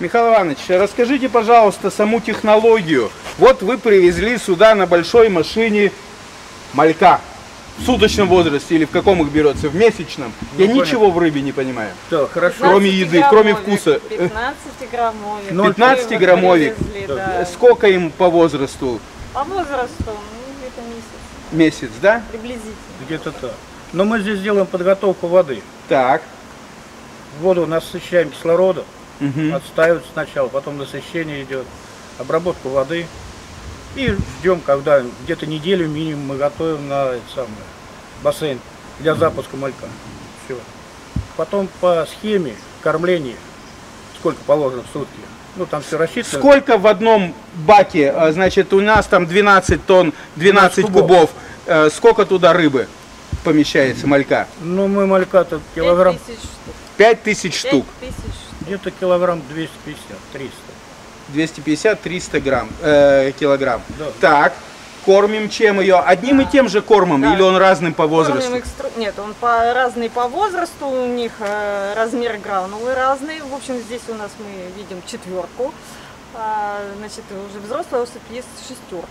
Михаил Иванович, расскажите, пожалуйста, саму технологию. Вот вы привезли сюда на большой машине малька. В суточном возрасте или в каком их берется? В месячном? Я понятно. ничего в рыбе не понимаю. Да, хорошо. Кроме еды, кроме вкуса. 15 граммовик. Ну, 15 граммовик. Привезли, да. Сколько им по возрасту? По возрасту, ну, где-то месяц. Месяц, да? Приблизительно. Где-то так. Но мы здесь делаем подготовку воды. Так. Воду насыщаем кислородом, Мгм. отстаивают сначала, потом насыщение идет, обработка воды. И ждем, когда где-то неделю минимум мы готовим на самое, бассейн для запуска малька. Все. Потом по схеме кормления, сколько положено в сутки. Ну там все рассчитано. Сколько в одном баке? А, Значит, у нас там 12 тонн, 12 кубов. кубов. Э, Сколько туда рыбы помещается, малька? Ну мы малька-то килограмм, 5 тысяч штук. 5000 штук. 5 тысяч штук. Где-то килограмм 250-300. 250-300 грамм, э, килограмм. Да. Так, кормим чем ее? Одним и тем же кормом Да. или он разным по Кормим возрасту? экстру- Нет, он по разный по возрасту, у них э, размер гранулы разные. В общем, здесь у нас мы видим четверку. А, значит, уже взрослая особь есть шестерку.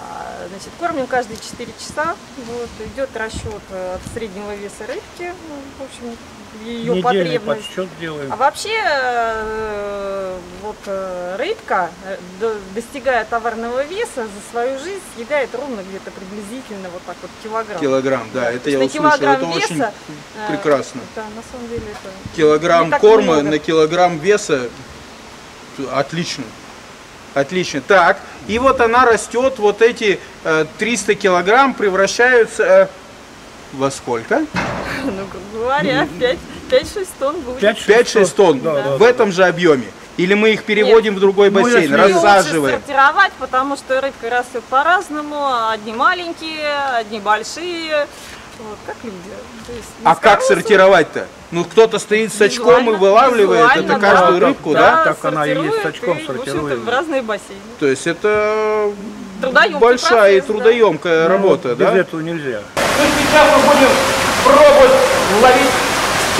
А, значит, кормим каждые 4 часа. Вот, идет расчет э, от среднего веса рыбки. Ну, в общем, ее Недельный потребность. подсчет делаем. А вообще, э, вот э, рыбка, э, до- достигая товарного веса, за свою жизнь съедает ровно где-то приблизительно вот так вот килограмм. Килограмм, да, это То я услышал. Это очень веса, э, прекрасно. Да, на самом деле это... Килограмм корма много. на килограмм веса. Отлично. Отлично. Так, и вот она растет, вот эти э, 300 килограмм превращаются во сколько? Ну, грубо говоря, 5-6 тонн будет. 5-6 тонн Да, да, в да. этом же объеме. Или мы их переводим в другой Ну, бассейн, Лучше рассаживаем. сортировать, потому что рыбка растет по-разному. Одни маленькие, одни большие. Вот, как люди. Есть А как сортировать-то? Ну, кто-то стоит с очком и вылавливает это каждую да, рыбку, да. да? Так она и есть, сортирует с очком и, в разные бассейны. То есть это большая и процесс, да. трудоемкая работа, Ну, да? Без этого нельзя. Ну, сейчас мы будем пробовать ловить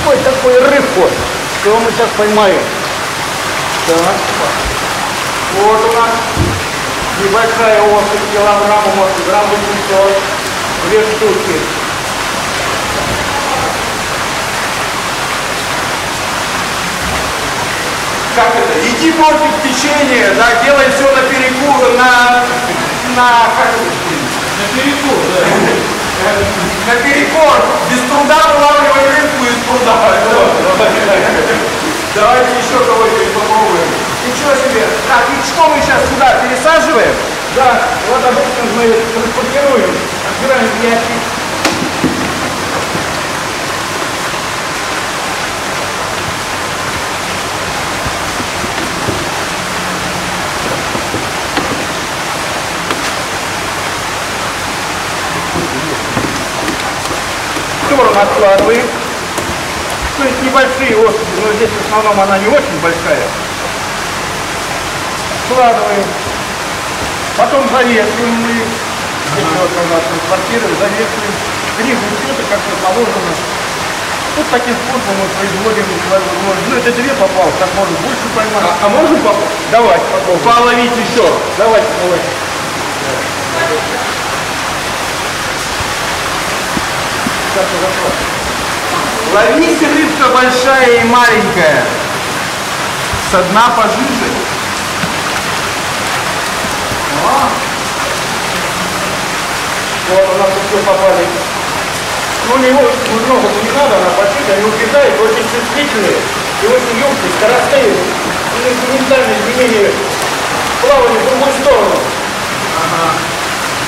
ой, такую рыбку. Что мы сейчас поймаем? Так. Вот у нас небольшая особь, килограмм, может, грамм 800. Две штуки. Как это? Иди портить печенье, да, делай все на перекур, на, на, как это? На перекур, да. На перекор, без труда вылавливай рыбку из пруда. Давайте еще кого-нибудь попробуем. Ничего себе. Так, и что мы сейчас сюда пересаживаем? Да, вот обычно мы транспортируем, отбираем ящик. Сторону откладываем. То есть небольшие особи, но здесь в основном она не очень большая. Складываем. Потом завешиваем мы. Здесь вот у нас транспортируем, завешиваем. Книгу это как то положено. Вот таким способом мы производим. Ну, это две попал, так можно больше поймать. А, можем попасть? Давайте попробуем. Половить еще. Давайте половить. Ловите рыбка большая и маленькая. Со дна пожиже. О. Вот у нас все попали. Ну, у него много не надо, она почти, они убегают, очень чувствительные и очень емкие, скоростные. У них моментальное изменение плавания в другую сторону. Ага.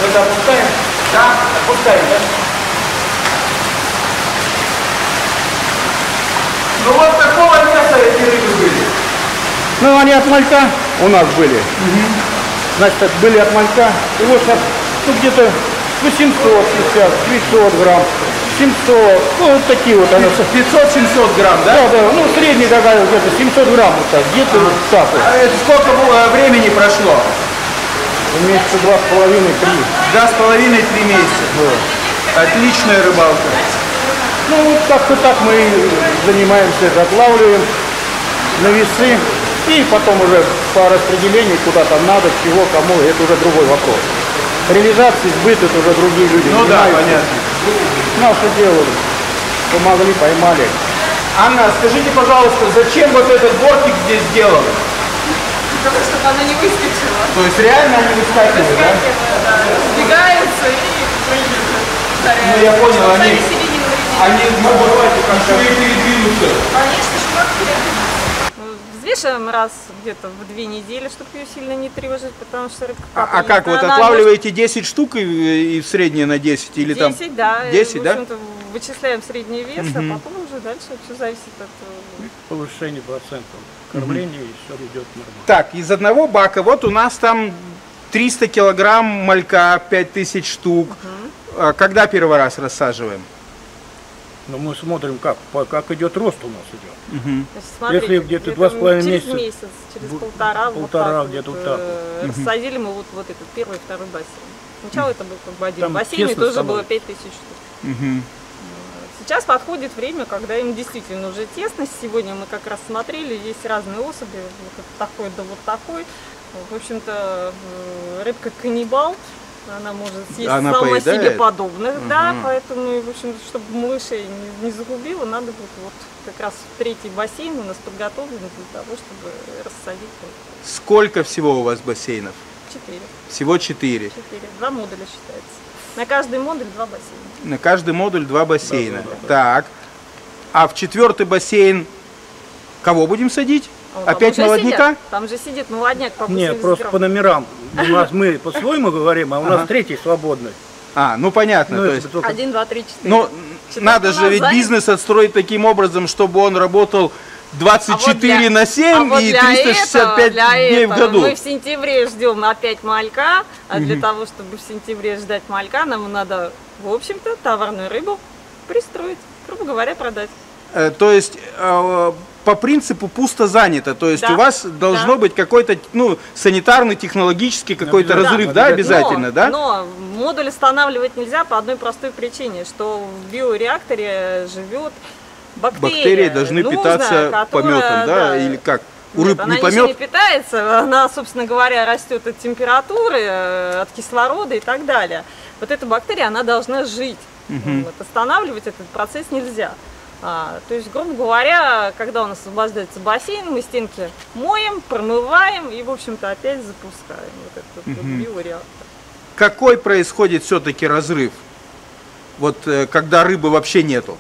Это опускаем? Да, опускаем, да? Ну вот такого веса эти рыбы были. Ну, они от малька у нас были. Значит, это были от малька. И вот сейчас, ну, где-то 850, 900 грамм, 700, ну, вот такие вот они. 500-700 грамм, да? Да, да, ну, средний такая где-то 700 грамм вот так, где-то вот так вот. А это сколько было времени прошло? Месяца два с половиной, три. Два с половиной, три месяца. Отличная рыбалка. Ну, вот как-то так мы занимаемся, отлавливаем на весы. И потом уже по распределению куда там надо, чего, кому, это уже другой вопрос. Реализация, сбыт, это уже другие люди. Ну да, понятно. Наши делали. Помогли, поймали. Анна, скажите, пожалуйста, зачем вот этот бортик здесь сделан? Того, чтобы она не выскочила. То есть реально они выскакивают, да? Сбегаются и прыгают. Ну, я понял, они- Они могут как-то передвинуться. Конечно, шпак Взвешиваем раз где-то в две недели, чтобы ее сильно не тревожить, потому что рыбка А, а как, вот отлавливаете 10 штук и, и в среднее на 10? Или 10, там... да. 10, в да? вычисляем средний вес, а потом уже дальше все зависит от... э, Повышение процентов кормления, и все идет нормально. Так, из одного бака, вот у нас там 300 килограмм малька, 5000 штук. А Когда первый раз рассаживаем? Но мы смотрим, как, по- как идет рост у нас идет. Значит, смотрите, Если где-то два с половиной через месяца, месяц, через полтора, полтора, вот так где-то вот, вот так э, рассадили мы вот, вот этот первый и второй бассейн. Сначала это был как бы один Там бассейн, и тоже было становится. 5000 штук. Мгм. Сейчас подходит время, когда им действительно уже тесно. Сегодня мы как раз смотрели, есть разные особи, вот такой да вот такой. В общем-то, э, рыбка каннибал, она может съесть Она сама поедает? себе подобных, да, Мгм. поэтому, в общем, чтобы малышей не, не загубила, надо будет вот как раз третий бассейн у нас подготовлен для того, чтобы рассадить Сколько всего у вас бассейнов? четыре. Всего 4. Четыре. Два модуля считается. На каждый модуль два бассейна. На каждый модуль два бассейна. Да, да, да. Так. А в четвертый бассейн кого будем садить? А там Опять молодняка? сидят. Там же сидит молодняк по Нет, 80 просто по номерам. У нас мы по-своему говорим, а у нас третий свободный. А, ну понятно. Ну, то это есть, только- Один, два, три, четыре. Четвертый надо же ведь занят. бизнес отстроить таким образом, чтобы он работал 24 А вот для- на 7 а вот и для 365 этого, для дней в году. Мы в сентябре ждем опять малька, а для того, чтобы в сентябре ждать малька, нам надо, в общем-то, товарную рыбу пристроить, грубо говоря, продать. Э, То есть э, по принципу пусто занято. То есть Да, у вас должно да. быть какой-то ну, санитарный, технологический какой-то разрыв, Да, да, обязательно. но, да? Но модуль останавливать нельзя по одной простой причине, что в биореакторе живет бактерия. Бактерии должны нужная, питаться которая, пометом, да? Или как? У Нет, рыб она не ничем помет? не питается, она, собственно говоря, растет от температуры, э, от кислорода и так далее. Вот эта бактерия, она должна жить. Вот, останавливать этот процесс нельзя. А, то есть, грубо говоря, когда у нас освобождается бассейн, мы стенки моем, промываем и, в общем-то, опять запускаем вот этот вот биореактор. Какой происходит все-таки разрыв? Вот э, когда рыбы вообще нету.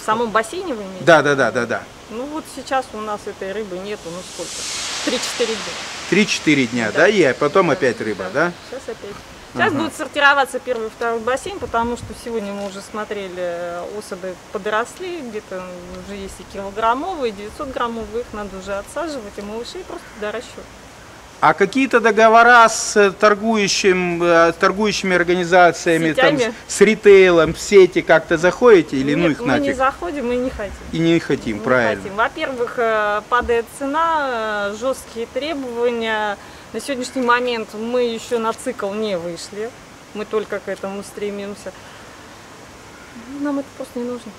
В самом бассейне вы имеете? Да, да, да, да, да. Ну вот сейчас у нас этой рыбы нету, ну сколько? 3-4 дня. 3-4 дня, да, и потом опять рыба, да? Сейчас опять. Сейчас будет сортироваться первый и второй бассейн, потому что сегодня мы уже смотрели, э, особи подросли, где-то уже есть и килограммовые, и 900 граммовые, их надо уже отсаживать, и малышей просто до расчета. А какие-то договора с э, торгующим, э, торгующими организациями, там, с ритейлом, в сети как-то заходите или ну Нет, их мы не нафиг? заходим и не хотим. И не хотим, Не правильно. Во-первых, падает цена, жесткие требования. На сегодняшний момент мы еще на цикл не вышли. Мы только к этому стремимся. Нам это просто не нужно.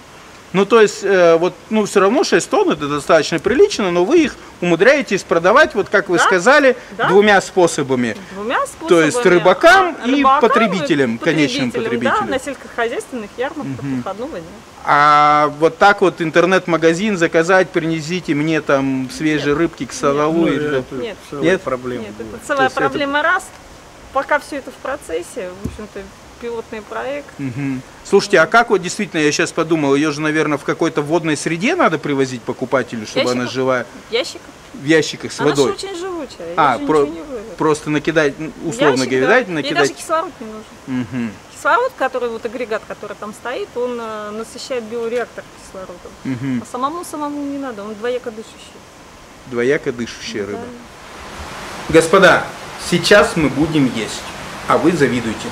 Ну, то есть, э, вот, ну, все равно 6 тонн это достаточно прилично, но вы их умудряетесь продавать, вот как вы Да, сказали, да. двумя способами. Двумя способами. То есть рыбакам и Рыбакам потребителям, конечным потребителям. Да, на сельскохозяйственных ярмарках выходного дня. А вот так вот интернет-магазин заказать, принесите мне там свежие рыбки к столу. Ну, или- это Нет. целая Нет? проблема Нет, это целая есть это- проблема раз. Пока все это в процессе, в общем-то, пилотный проект. Мгм. Слушайте, а как вот действительно, я сейчас подумал, ее же, наверное, в какой-то водной среде надо привозить покупателю, чтобы она Ящиках? живая Ящик. в ящиках с Она водой. очень живучая. А, про-. Просто накидать, условно Ящик, говоря, да. дать, Ей накидать. даже кислород не нужен. Мгм. Кислород, который, вот агрегат, который там стоит, он э, насыщает биореактор кислородом. Мгм. А самому самому не надо, он двояко дышащий. Двояко дышащая Да. рыба. Господа, сейчас мы будем есть, а вы завидуйте.